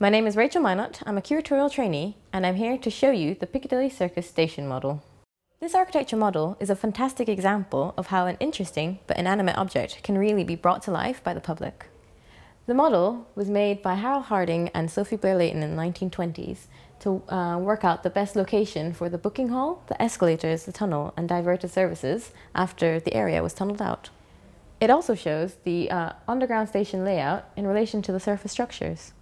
My name is Rachael Minott, I'm a curatorial trainee, and I'm here to show you the Piccadilly Circus station model. This architecture model is a fantastic example of how an interesting but inanimate object can really be brought to life by the public. The model was made by Harold Harding and Sophie Blair Leighton in the 1920s to uh, work out the best location for the booking hall, the escalators, the tunnel, and diverted services after the area was tunnelled out. It also shows the uh, underground station layout in relation to the surface structures,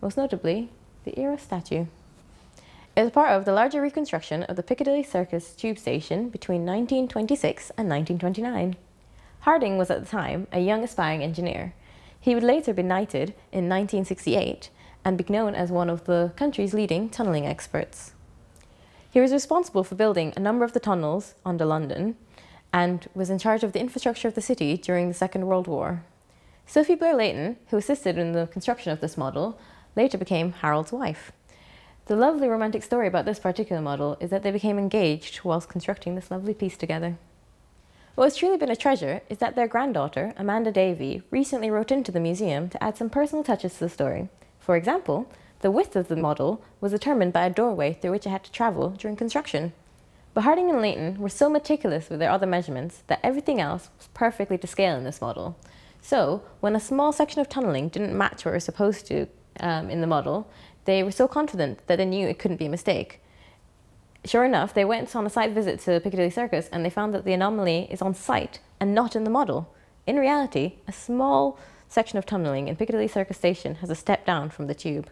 most notably the Eros statue. It was part of the larger reconstruction of the Piccadilly Circus tube station between 1926 and 1929. Harding was at the time a young aspiring engineer. He would later be knighted in 1968 and be known as one of the country's leading tunnelling experts. He was responsible for building a number of the tunnels under London and was in charge of the infrastructure of the city during the Second World War. Sophie Blair Leighton, who assisted in the construction of this model, later became Harold's wife. The lovely romantic story about this particular model is that they became engaged whilst constructing this lovely piece together. What has truly been a treasure is that their granddaughter, Amanda Davy, recently wrote into the museum to add some personal touches to the story. For example, the width of the model was determined by a doorway through which it had to travel during construction. But Harding and Leighton were so meticulous with their other measurements that everything else was perfectly to scale in this model. So, when a small section of tunnelling didn't match what it was supposed to um, in the model, they were so confident that they knew it couldn't be a mistake. Sure enough, they went on a site visit to Piccadilly Circus and they found that the anomaly is on site and not in the model. In reality, a small section of tunnelling in Piccadilly Circus Station has a step down from the tube.